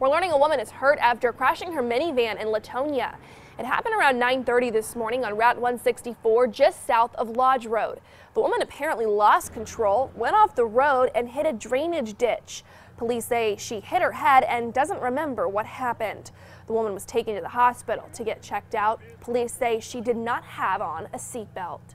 We're learning a woman is hurt after crashing her minivan in Leetonia. It happened around 9:30 this morning on Route 164 just south of Lodge Road. The woman apparently lost control, went off the road and hit a drainage ditch. Police say she hit her head and doesn't remember what happened. The woman was taken to the hospital to get checked out. Police say she did not have on a seatbelt.